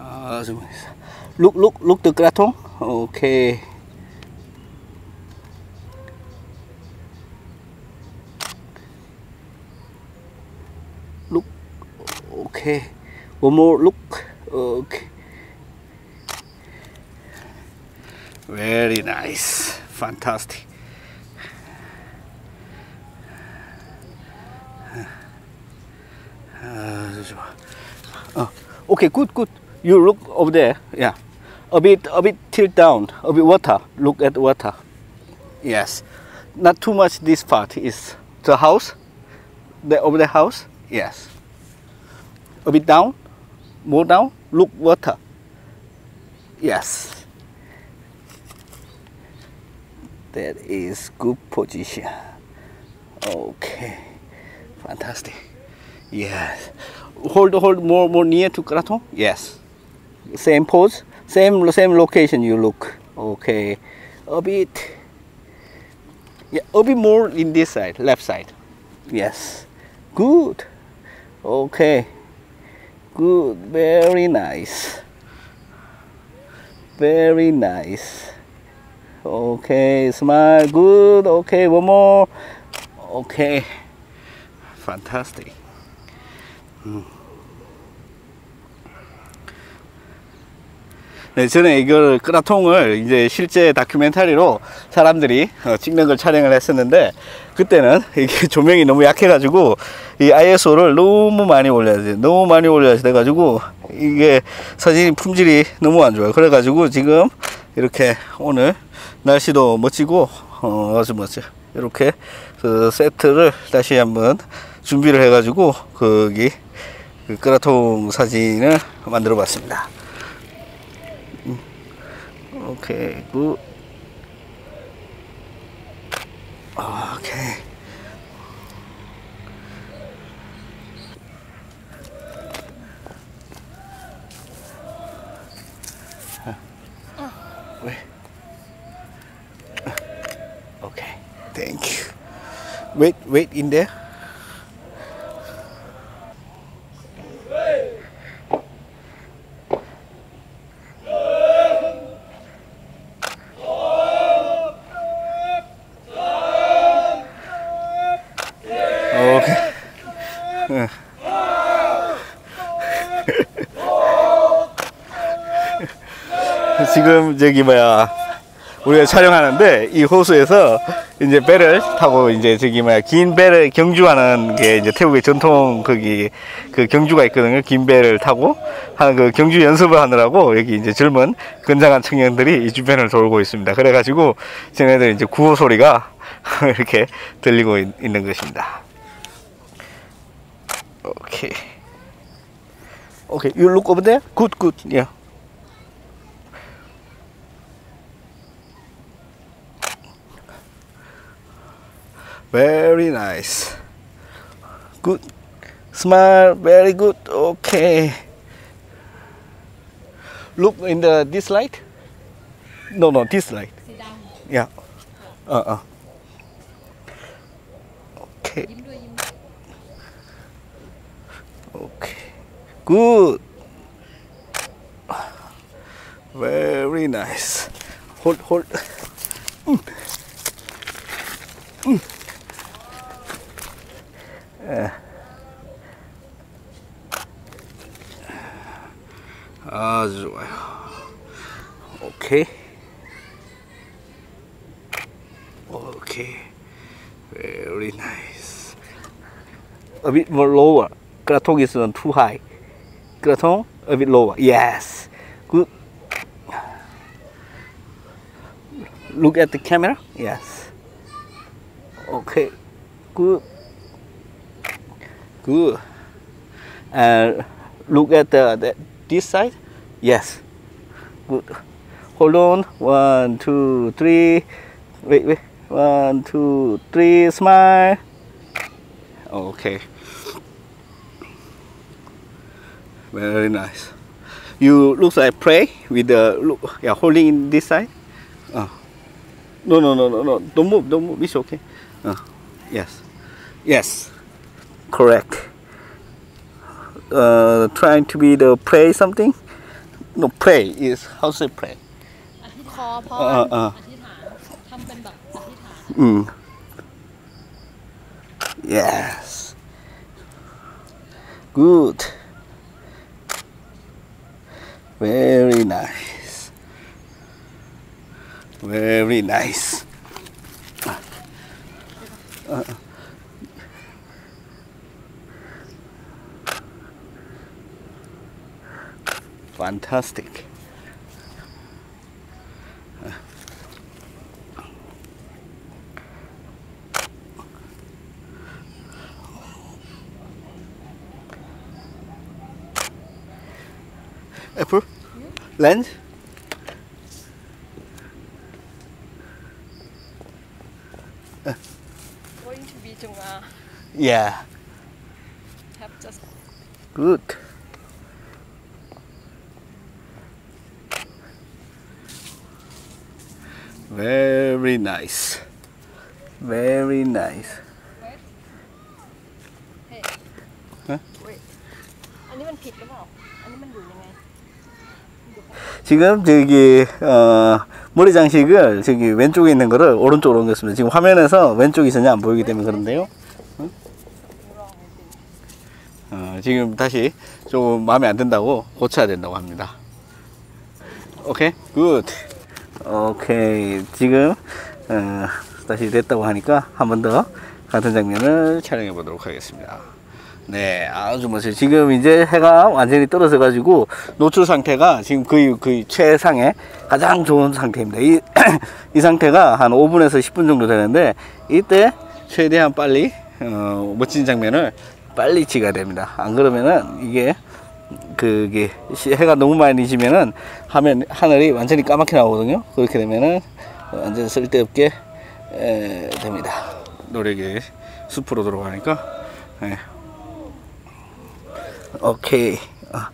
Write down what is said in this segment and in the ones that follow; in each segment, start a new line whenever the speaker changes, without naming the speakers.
uh, look look look the krathong okay look okay one more look okay very nice. Fantastic. Okay, good, good. You look over there. Yeah. A bit, a bit tilt down. A bit water. Look at water. Yes. Not too much. This part is the house. The over the house. Yes. A bit down. More down. Look water. Yes. That is good position. Okay. Fantastic. Yes. Hold, hold more, more near to Krathong. Yes. Same pose, same, same location. You look. Okay. A bit. Yeah, a bit more in this side, left side. Yes. Good. Okay. Good. Very nice. Very nice. Okay. Smile. Good. Okay. One more. Okay. Fantastic. Hmm. 네, 저는 이걸 끄라통을 이제 실제 다큐멘터리로 사람들이 어, 찍는 걸 촬영을 했었는데 그때는 이게 조명이 너무 약해가지고 이 ISO를 너무 많이 올려야 돼. 너무 많이 올려야 돼가지고 이게 사진 품질이 너무 안 좋아요. 그래가지고 지금 이렇게 오늘 날씨도 멋지고 어, 아주 멋져요. 이렇게 그 세트를 다시 한번 준비를 해가지고 거기 그 끄라통 사진을 만들어 봤습니다. Okay, good. Okay. Huh. Wait. Okay, thank you. Wait, wait in there. 지금 저기 뭐야 우리가 촬영하는데 이 호수에서 이제 배를 타고 이제 저기 뭐야 긴 배를 경주하는 게 이제 태국의 전통 거기 그 경주가 있거든요. 긴 배를 타고 하는 그 경주 연습을 하느라고 여기 이제 젊은 건장한 청년들이 이 주변을 돌고 있습니다. 그래가지고 쟤네들 이제 구호 소리가 이렇게 들리고 있, 있는 것입니다. 오케이 Okay, you look over there. Good, good. Yeah. Very nice. Good. Smile. Very good. Okay. Look in the this light. No, no, this light. Yeah. Uh uh. Okay. Okay. Good. Very nice. Hold, hold. Mm. Mm. Uh. As well. Okay. Okay. Very nice. A bit more lower. Krathong isn't is too high. A bit lower. Yes. Good. Look at the camera. Yes. Okay. Good. Good. And look at the, the this side. Yes. Good. Hold on. One, two, three. Wait, wait. One, two, three. Smile. Okay. Very nice. You look like pray with the look, yeah, holding in this side. Uh. No, no, no, no, no. Don't move. Don't move. It's okay. Uh. Yes. Yes. Correct. Uh, trying to be the pray something. no pray is how say pray
ขอพร
เออเออ
อธิษฐานทำเป็นแบบอธิษฐาน
Mm. Yes. Good. Very nice. Very nice. Uh, Fantastic. Lens?
going to be tomorrow
Yeah.
have just
Good. Very nice. Very nice.
wait hey
ฮะ
wait อันนี้มันผิดหรือเปล่า อันนี้มันอยู่ยังไง
지금 저기 어, 머리 장식을 저기 왼쪽에 있는 거를 오른쪽으로 옮겼습니다. 지금 화면에서 왼쪽이 전혀 안 보이기 때문에 그런데요. 응? 어, 지금 다시 좀 마음에 안 든다고 고쳐야 된다고 합니다. 오케이, 굿. 오케이, 지금 어, 다시 됐다고 하니까 한 번 더 같은 장면을 촬영해 보도록 하겠습니다. 네, 아주 멋져요. 지금 이제 해가 완전히 떨어져 가지고 노출 상태가 지금 거의 거의 최상의 가장 좋은 상태입니다. 이, 이 상태가 한 5분에서 10분 정도 되는데 이때 최대한 빨리 어, 멋진 장면을 빨리 찍어야 됩니다. 안 그러면은 이게 그게 시- 해가 너무 많이 지면은 하면 하늘이 완전히 까맣게 나오거든요. 그렇게 되면은 완전 쓸데없게 에, 됩니다. 노력이 숲으로 들어가니까. 예. okay. Uh,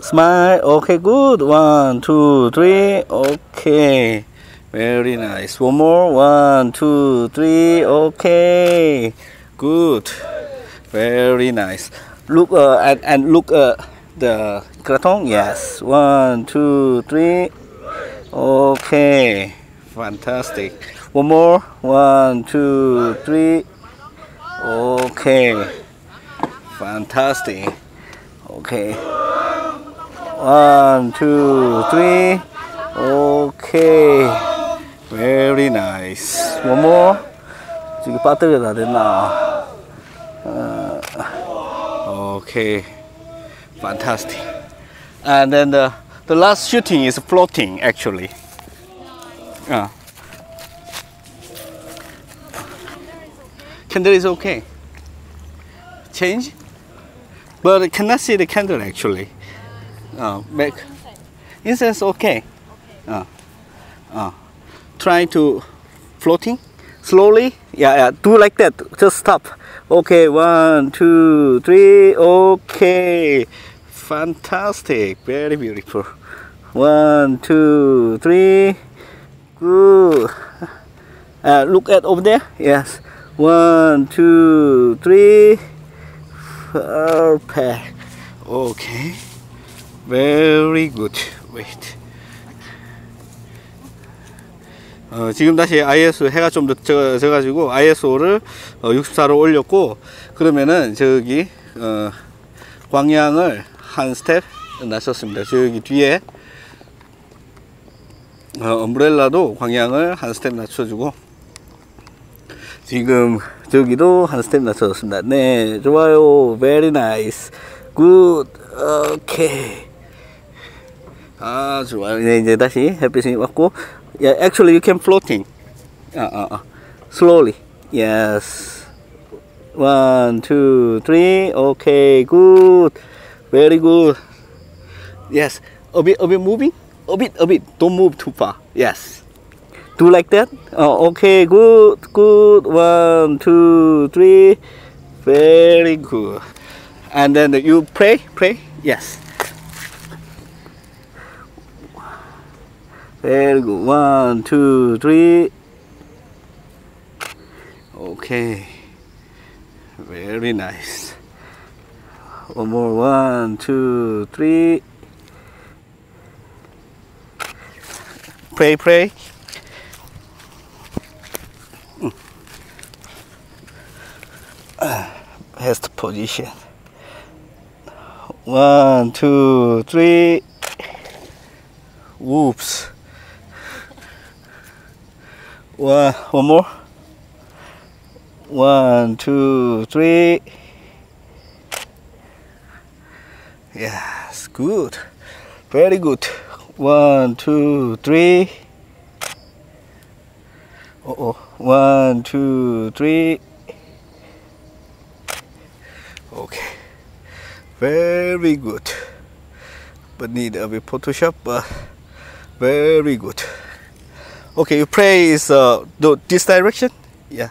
smile. Okay good. One two three. Okay. Very nice. One more. One two three. Okay. Good. Very nice. Look uh, and, and look uh, the krathong yes. One two three. Okay. Fantastic. One more. One two three. Okay. Fantastic. Okay. One, two, three. Okay. Very nice. One more. 지금 배터리가 다 됐나? 어, okay. Fantastic. And then the, the last shooting is floating actually. Uh. Candle is okay. Change? But I cannot see the candle actually. Uh, make incense okay. Uh, uh, try to floating slowly. Yeah, yeah. Do like that. Just stop. Okay, one, two, three. Okay, fantastic. Very beautiful. One, two, three. Good. Uh, look at over there. Yes. One, two, three. Perfect. Okay. Very good. Wait. 어, 지금 다시 ISO 해가 좀 늦어 가지고 ISO를 어, 64로 올렸고 그러면은 저기 어, 광량을 한 스텝 낮췄습니다. 저기 뒤에 어, 엄브렐라도 광량을 한 스텝 낮춰주고 지금 저기도 한 스텝 낮춰줬습니다. 네, 좋아요. Very nice. Good. Okay. 아, 좋아요. 네, 이제 다시 햇빛이 왔고. Yeah, actually you can floating. 아, 아, 아. Slowly. Yes. One, two, three. Okay, good. Very good. Yes. A bit, a bit moving. A bit, a bit. Don't move too far. Yes. Do like that? Oh, okay, good, good. One, two, three. Very good. And then you pray, pray. Yes. Very good. One, two, three. Okay. Very nice. One more. One, two, three. pray, pray. Mm. Ah, Best position. One, two, three. Whoops. One, one more. One, two, three. Yes, good. Very good. One, two, three. Uh oh. One, two, three. Okay. Very good. But need a bit Photoshop, but very good. Okay, you pray is uh, this direction? Yeah.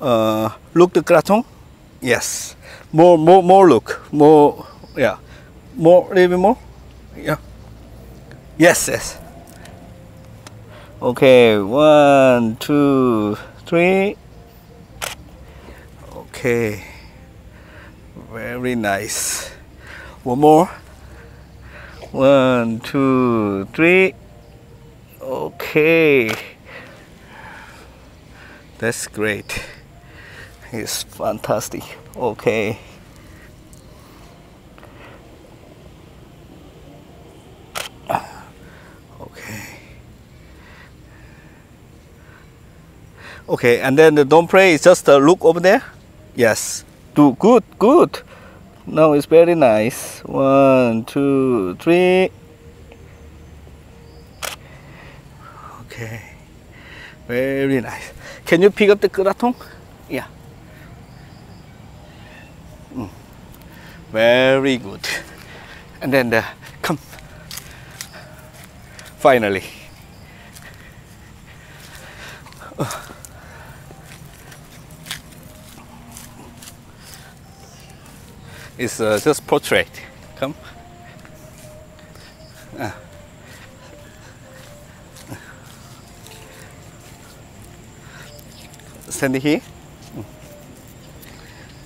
Uh, look the krathong? Yes. More, more, more look. More, yeah. More, little bit more? Yeah. Yes, yes. Okay, one, two, three. Okay. Very nice. One more. One, two, three. Okay. That's great. It's fantastic. Okay. Okay. Okay, and then the don't pray is just a look over there. Yes. Do good, good. Now it's very nice. One, two, three. Okay. Very nice. Can you pick up the krathong? Yeah. Mm. Very good. And then the come. Finally. It's uh, just portrait. Come. Ah. Stand here.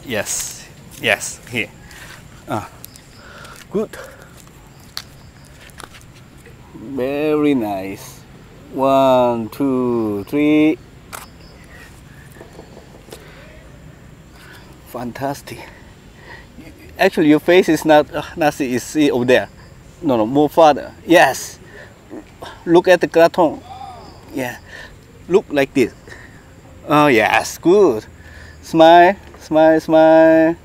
Yes. Yes. Here. Ah. Good. Very nice. One, two, three. Fantastic. Actually, your face is not uh, not see, is see over there. No, no, more farther. Yes. Look at the krathong. Yeah. Look like this. Oh yes, good. Smile, smile, smile.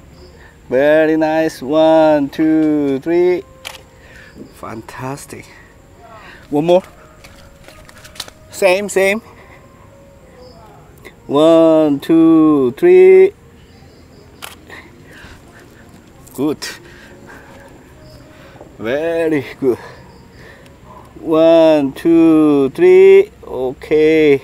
Very nice. One, two, three. Fantastic. One more. Same, same. One, two, three. Good. Very good. One, two, three. Okay.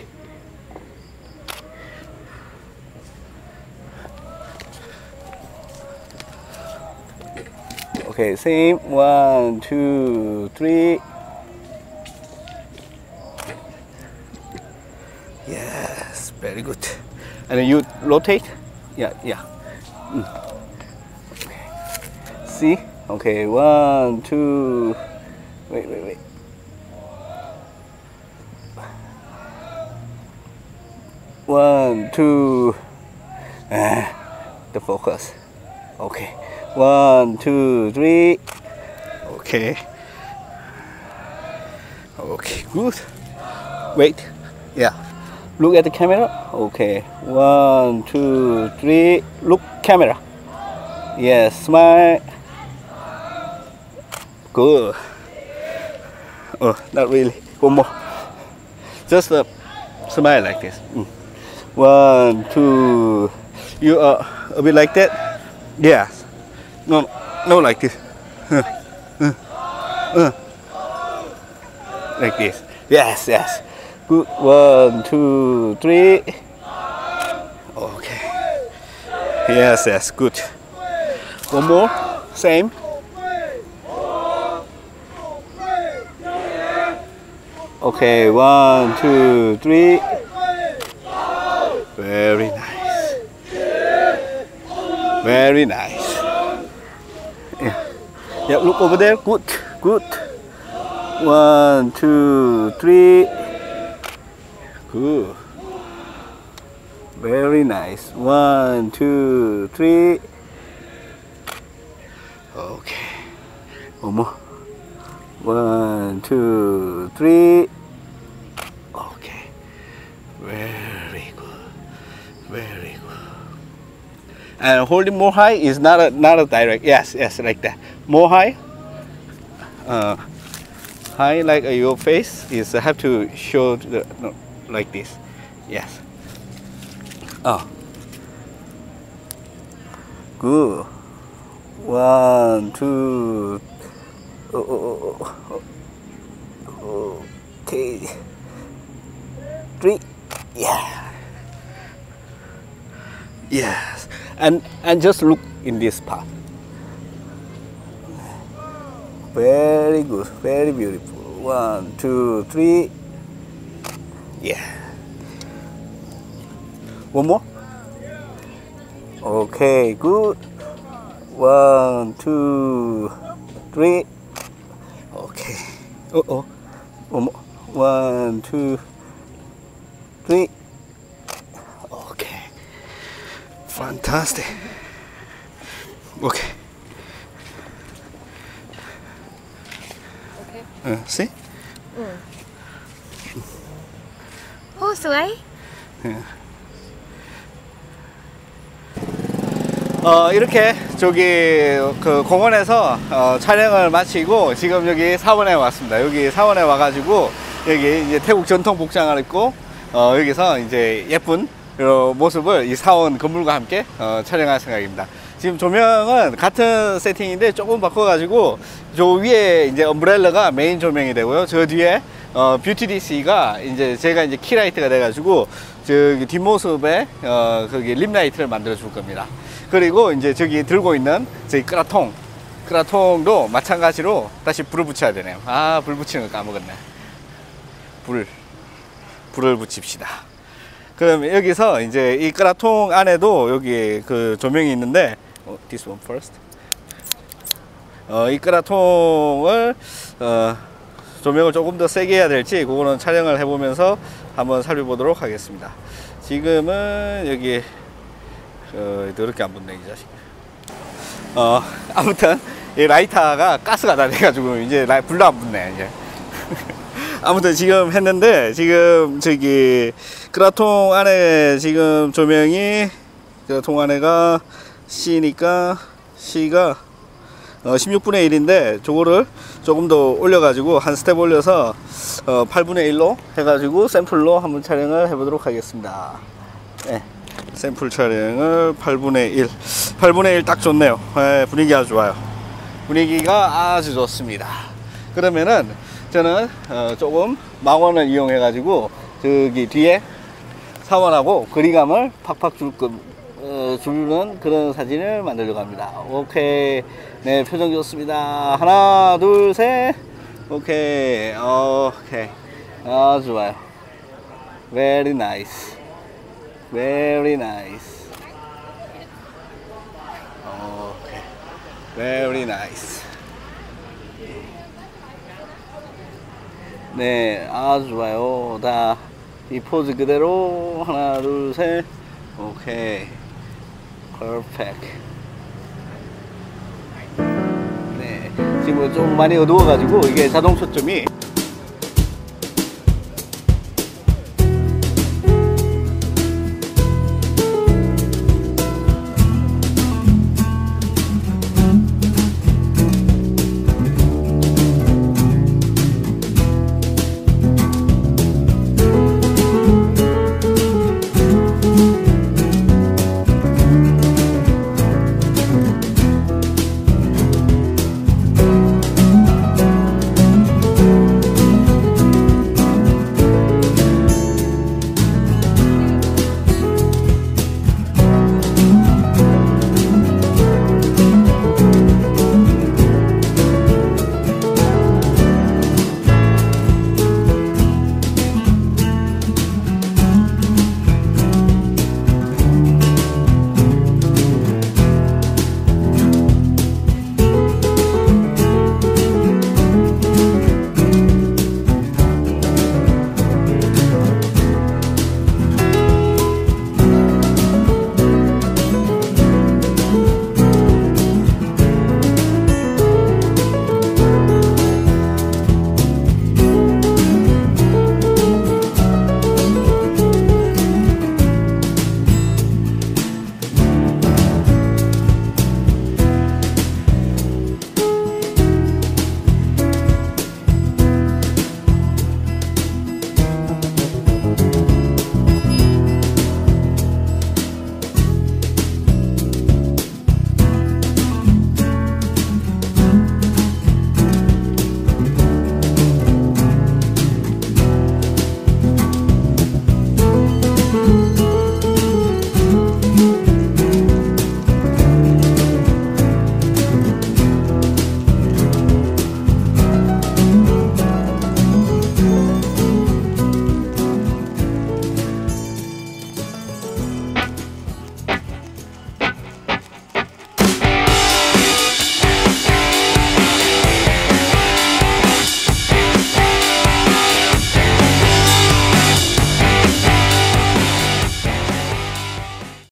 Okay, same. One, two, three. Yes, very good. And you rotate. Yeah, yeah. Mm. See? Okay, one, two. Wait, wait, wait. One, two. Ah, the focus. Okay. One, two, three. Okay. Okay, good. Wait. Yeah. Look at the camera. Okay. One, two, three. Look camera. Yes, smile. Good. Oh, not really. One more. Just uh, smile like this. Mm. One, two. You are a bit like that. Yes. No, no, like this. Uh, uh, uh. Like this. Yes, yes. Good. One, two, three. Okay. Yes, yes. Good. One more. Same. Okay. One, two, three. Very nice. Very nice. Yeah. Yeah, look over there. Good, good. One, two, three. Good. Very nice. One, two, three. Okay. One more. One, two, three. Okay. Very good. Very good. And holding more high is not a not a direct. Yes, yes, like that. More high. Uh, high like uh, your face is have to show the no, like this. Yes. Oh. Good. One, two. Oh. Okay. Three. Yeah. Yes. And and just look in this part. Very good. Very beautiful. One, two, three. Yeah. One more. Okay, good. One, two, three. Uh oh. One. One, two, three. Okay. Fantastic. Okay.
Okay.
Uh, see?
Mm. Oh, so Yeah.
어, 이렇게 저기 그 공원에서 어, 촬영을 마치고 지금 여기 사원에 왔습니다. 여기 사원에 와가지고 여기 이제 태국 전통 복장을 입고 어, 여기서 이제 예쁜 요 모습을 이 사원 건물과 함께 어, 촬영할 생각입니다. 지금 조명은 같은 세팅인데 조금 바꿔가지고 저 위에 이제 엄브렐러가 메인 조명이 되고요. 저 뒤에 어, 뷰티 DC가 이제 제가 이제 키라이트가 돼가지고 저기 뒷모습에 어, 거기 립라이트를 만들어 줄 겁니다. 그리고 이제 저기 들고 있는 저희 끄라통 끄라통도 마찬가지로 다시 불을 붙여야 되네요. 아, 불 붙이는 거 까먹었네. 불, 불을 붙입시다. 그럼 여기서 이제 이 끄라통 안에도 여기 그 조명이 있는데, 어, this one first. 어, 이 끄라통을, 어, 조명을 조금 더 세게 해야 될지, 그거는 촬영을 해보면서 한번 살펴보도록 하겠습니다. 지금은 여기, 어, 더럽게 안 붙네, 이 자식. 어, 아무튼, 이 라이터가 가스가 다 돼가지고, 이제 라이, 불도 안 붙네, 이제. 아무튼 지금 했는데 지금 저기 끄라통 안에 지금 조명이 그통 안에가 C니까 C가 어 16분의 1인데 저거를 조금 더 올려가지고 한 스텝 올려서 어 8분의 1로 해가지고 샘플로 한번 촬영을 해보도록 하겠습니다. 네. 샘플 촬영을 8분의 1 8분의 1 딱 좋네요. 네, 분위기 아주 좋아요. 분위기가 아주 좋습니다. 그러면은 저는 어, 조금 망원을 이용해 가지고 저기 뒤에 사원하고 거리감을 팍팍 줄 거, 어, 주는 그런 사진을 만들려고 합니다. 오케이. 네, 표정 좋습니다. 하나, 둘, 셋. 오케이. 오케이. 아, 좋아요. Very nice. Very nice. 오케이. Very nice. 네, 아주 좋아요. 다, 이 포즈 그대로, 하나, 둘, 셋. 오케이. 퍼펙트. 네, 지금 좀 많이 어두워가지고, 이게 자동 초점이